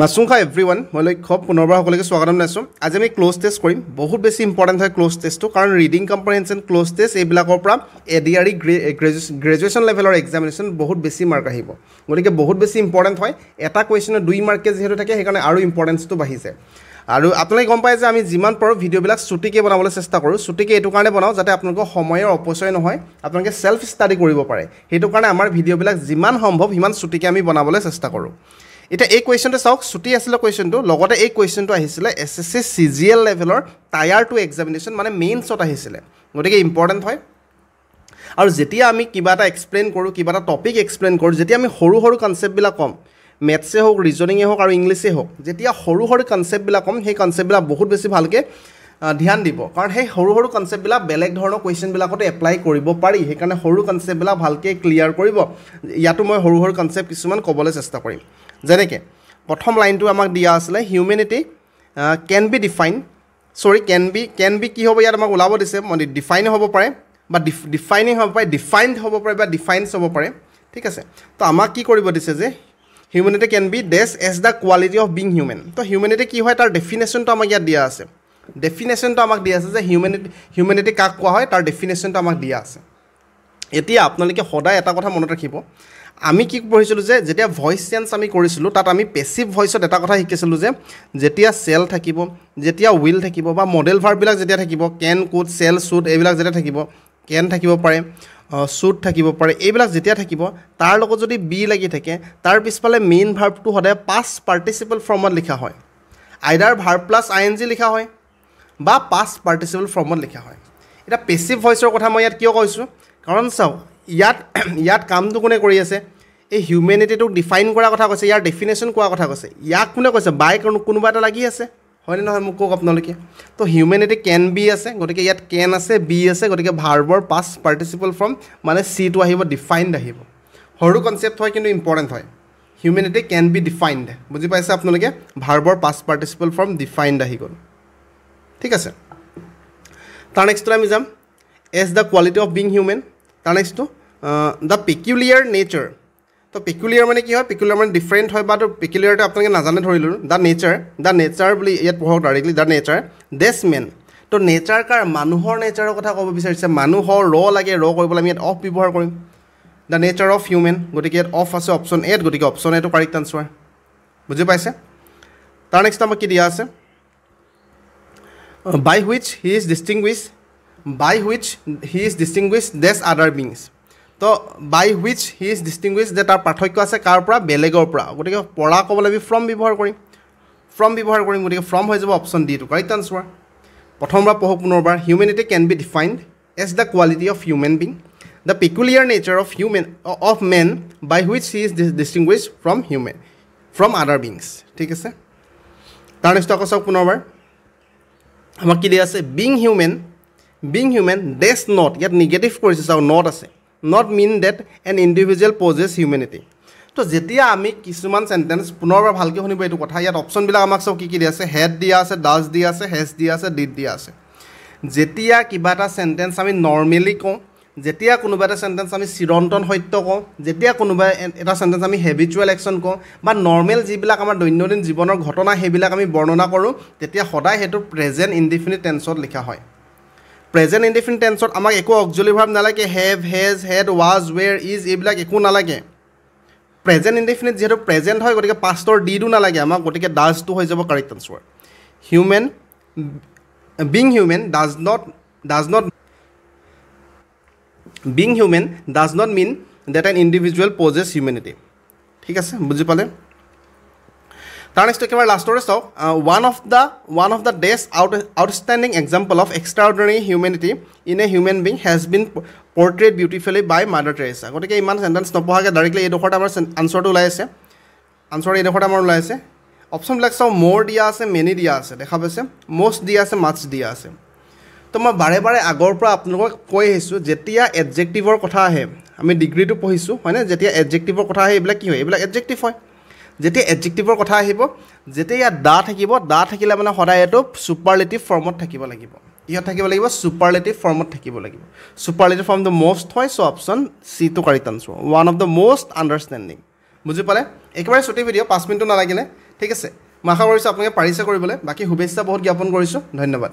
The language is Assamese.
মাছুংখা এভৰি ওৱান মই লক্ষ্য পুনৰবাৰ সকলোকে স্বাগতম জনাইছোঁ আজি আমি ক্ল'জ টেষ্ট কৰিম। বহুত বেছি ইম্পৰ্টেণ্ট হয় ক্ল'জ টেষ্টটো কাৰণ ৰিডিং কম্প্ৰেহেনশ্যন ক্ল'জ টেষ্ট এইবিলাকৰ পৰা A D R E graduation লেভেলৰ এক্সামিনেশ্যন বহুত বেছি মাৰ্ক আহিব। গতিকে বহুত বেছি ইম্পৰ্টেণ্ট হয়। এটা কুৱেশ্যনত দুই মাৰ্কে যিহেতু থাকে সেইকাৰণে আৰু ইম্পৰ্টেঞ্চটো বাঢ়িছে। আৰু আপোনালোকে গম পায় যে আমি যিমান পাৰোঁ ভিডিঅ'বিলাক চুটিকৈ বনাবলৈ চেষ্টা কৰোঁ। চুটিকৈ এইটো কাৰণে বনাওঁ যাতে আপোনালোকৰ সময়ৰ অপচয় নহয় আপোনালোকে ছেল্ফ ষ্টাডি কৰিব পাৰে। সেইটো কাৰণে আমাৰ ভিডিঅ'বিলাক যিমান সম্ভৱ সিমান চুটিকৈ আমি বনাবলৈ চেষ্টা কৰোঁ। এতিয়া এই কুৱেশ্যনটো চাওক ছুটি আছিলে কুৱেশ্যনটো লগতে এই কুৱেশ্যনটো আহিছিলে S S C C G L লেভেলৰ টায়াৰ টু এক্সামিনেশ্যন মানে মেইনছত আহিছিলে। গতিকে ইম্পৰ্টেণ্ট হয়। আৰু যেতিয়া আমি কিবা এটা এক্সপ্লেইন কৰোঁ কিবা এটা টপিক এক্সপ্লেইন কৰোঁ যেতিয়া আমি সৰু সৰু কনচেপ্টবিলাক ক'ম মেথছে হওক ৰিজনিঙে হওক আৰু ইংলিছে হওক যেতিয়া সৰু সৰু কনচেপ্টবিলাক ক'ম সেই কনচেপ্টবিলাক বহুত বেছি ভালকৈ ধ্যান দিব। কাৰণ সেই সৰু সৰু কনচেপ্টবিলাক বেলেগ ধৰণৰ কুৱেশ্যনবিলাকতো এপ্লাই কৰিব পাৰি। সেইকাৰণে সৰু কনচেপ্টবিলাক ভালকৈ ক্লিয়াৰ কৰিব। ইয়াতো মই সৰু সৰু কনচেপ্ট কিছুমান ক'বলৈ চেষ্টা কৰিম। যেনেকৈ প্ৰথম লাইনটো আমাক দিয়া আছিলে হিউমেনিটি কেন বি ডিফাইন চৰি কেন বি কেন বি কি হ'ব ইয়াত আমাক ওলাব দিছে মানে ডিফাইন হ'ব পাৰে বা ডিফ ডিফাইনিং হ'ব পাৰে ডিফাইণ্ড হ'ব পাৰে বা ডিফাইনছ হ'ব পাৰে ঠিক আছে? তো আমাক কি কৰিব দিছে যে humanity can be dash as the quality of being human তো হিউমেনিটি কি হয় তাৰ ডেফিনেশ্যনটো আমাক ইয়াত দিয়া আছে। ডেফিনেশ্যনটো আমাক দিয়া আছে যে হিউমেনিটি হিউমেনিটি কাক কোৱা হয় তাৰ ডেফিনেশ্যনটো আমাক দিয়া আছে। এতিয়া আপোনালোকে সদায় এটা কথা মনত ৰাখিব আমি কি পঢ়িছিলোঁ যে যেতিয়া ভইচ চেঞ্জ আমি কৰিছিলোঁ তাত আমি পেচিভ ভইচত এটা কথা শিকিছিলোঁ যে যেতিয়া চেল থাকিব যেতিয়া উইল থাকিব বা মডেল ভাৰ্ববিলাক যেতিয়া থাকিব কেন কুড চেল শ্বুট এইবিলাক যেতিয়া থাকিব কেন থাকিব পাৰে শ্বুট থাকিব পাৰে এইবিলাক যেতিয়া থাকিব তাৰ লগত যদি বি লাগি থাকে তাৰ পিছফালে মেইন ভাৰ্বটো সদায় পাছ পাৰ্টিচিপেল ফৰ্মত লিখা হয়। Either verb plus I N G লিখা হয় বা পাছ পাৰ্টিচিপেল ফৰ্মত লিখা হয়। এতিয়া পেচিভ ভইচৰ কথা মই ইয়াত কিয় কৈছোঁ? কাৰণ চাওক ইয়াত ইয়াত কামটো কোনে কৰি আছে? এই হিউমেনিটিটোক ডিফাইন কৰাৰ কথা কৈছে ইয়াৰ ডেফিনেশ্যন কোৱাৰ কথা কৈছে। ইয়াক কোনে কৈছে? বাই কোনোবা এটা লাগি আছে। হয়নে নহয়? মোক কওক আপোনালোকে। তো হিউমেনিটি কেন বি আছে গতিকে ইয়াত কেন আছে বি আছে গতিকে ভাৰ্বৰ পাছ পাৰ্টিচিপল ফৰ্ম মানে চিটো আহিব ডিফাইণ্ড আহিব। সৰু কনচেপ্ট হয় কিন্তু ইম্পৰ্টেণ্ট হয়। হিউমেনিটি কেন বি ডিফাইণ্ড বুজি পাইছে আপোনালোকে? ভাৰ্বৰ পাছ পাৰ্টিচিপল ফৰ্ম ডিফাইণ্ড আহি গ'ল। ঠিক আছে। তাৰ নেক্সটটো আমি যাম। As the quality of being human তাৰ নেক্সটটো দ্য পেকিউলিয়াৰ নেচাৰ তো পেকুলিয়াৰ মানে কি হয়? পেকুলিয়াৰ মানে ডিফাৰেণ্ট হয় বা পেকুলিয়াৰটো আপোনালোকে নাজানে ধৰি ল'লোঁ। দ্য নেচাৰ দ্য নেচাৰ বুলি ইয়াত পঢ়ক directly the nature dash man তো নেচাৰ কাৰ? মানুহৰ নেচাৰৰ কথা ক'ব বিচাৰিছে। মানুহৰ ৰ লাগে ৰ কৰিবলৈ আমি ইয়াত অফ ব্যৱহাৰ কৰিম। দ্য নেচাৰ অফ হিউমেন গতিকে ইয়াত অফ আছে অপশ্যন এত গতিকে অপশ্যন এটো কাৰেক্ট আনচাৰ বুজি পাইছে? তাৰ নেক্সট আমাক কি দিয়া আছে? By which he is distinguish by which he is distinguished other beings তো by which he is distinguish যে তাৰ পাৰ্থক্য আছে কাৰ পৰা? বেলেগৰ পৰা। গতিকে পৰা ক'বলৈ আমি ফ্ৰম ব্যৱহাৰ কৰিম। ফ্ৰম ব্যৱহাৰ কৰিম গতিকে ফ্ৰম হৈ যাব অপশ্যন ডিটো কাৰেক্ট আনচাৰ প্ৰথমবাৰ পঢ়ক পুনৰবাৰ। Humanity can be defined as the quality of human being the peculiar nature of human of man by which he is distinguish from human from other beings ঠিক আছে? তাৰ নেক্সট আকৌ চাওক পুনৰবাৰ। আমাক কি দিয়া আছে? Being human being human dash not ইয়াত নিগেটিভ কৰিছে চাওক নট আছে। Not mean that an individual possess humanity তো যেতিয়া আমি কিছুমান চেণ্টেঞ্চ পুনৰবাৰ ভালকৈ শুনিব এইটো কথা ইয়াত অপশ্যনবিলাক আমাক চব কি কি দিয়া আছে? হেড দিয়া আছে ডাজ দিয়া আছে হেজ দিয়া আছে ডিড দিয়া আছে। যেতিয়া কিবা এটা চেণ্টেঞ্চ আমি নৰ্মেলি কওঁ যেতিয়া কোনোবা এটা চেণ্টেঞ্চ আমি চিৰন্তন সত্য কওঁ যেতিয়া কোনোবা এটা চেণ্টেঞ্চ আমি হেবিচুৱেল একশ্যন কওঁ বা নৰ্মেল যিবিলাক আমাৰ দৈনন্দিন জীৱনৰ ঘটনা সেইবিলাক আমি বৰ্ণনা কৰোঁ তেতিয়া সদায় সেইটো প্ৰেজেণ্ট ইনডিফিনিট টেন্সত লিখা হয়। প্ৰেজেণ্ট ইনডিফিনিট টেন্সত আমাক একো অক্সুৱেলি ভাৰ্ব নালাগে have has had was were is এইবিলাক একো নালাগে। প্ৰেজেণ্ট ইনডিফিনিট যিহেতু প্ৰেজেণ্ট হয় গতিকে পাষ্টৰ ডিটো নালাগে আমাক গতিকে ডাজটো হৈ যাব correct answer human being human does not does not being human does not mean that an individual possess humanity ঠিক আছে বুজি পালে? তাৰ নেক্সট একেবাৰে লাষ্টৰে চাওক one of the one of the dash out outstanding example of extraordinary humanity in a human being has been portrait beautifully by mother Teresa গতিকে ইমান চেণ্টেঞ্চ নপঢ়াকৈ ডাইৰেক্টলি এইডোখৰত আমাৰ আনচাৰটো ওলাই আছে। আনচাৰ এইডোখৰত আমাৰ ওলাই আছে। অপশ্যনবিলাক চাওঁ মোৰ দিয়া আছে মেনি দিয়া আছে দেখা পাইছে? মষ্ট দিয়া আছে মাছ দিয়া আছে। তো মই বাৰে বাৰে আগৰ পৰা আপোনালোকক কৈ আহিছোঁ যেতিয়া এডজেক্টিভৰ কথা আহে আমি ডিগ্ৰীটো পঢ়িছোঁ হয়নে? যেতিয়া এডজেক্টিভৰ কথা আহে এইবিলাক কি হয়? এইবিলাক এডজেক্টিভ হয়। যেতিয়া এডজেক্টিভৰ কথা আহিব যেতিয়া ইয়াত দা থাকিব দা থাকিলে মানে সদায় এইটো ছুপাৰলেটিভ ফৰ্মত থাকিব লাগিব। ইহঁত থাকিব লাগিব? ছুপাৰলেটিভ ফৰ্মত থাকিব লাগিব। ছুপাৰলেটিভ ফৰ্ম দ্য মষ্ট হয় চ' option চিটো correct answer one of the most understanding বুজি পালে? একেবাৰে ছুটি ভিডিঅ' পাঁচ মিনিটো নালাগিলে। ঠিক আছে? মই আশা কৰিছোঁ আপোনালোকে পাৰিছে কৰিবলৈ। বাকী শুভেচ্ছা বহুত জ্ঞাপন কৰিছোঁ। ধন্যবাদ।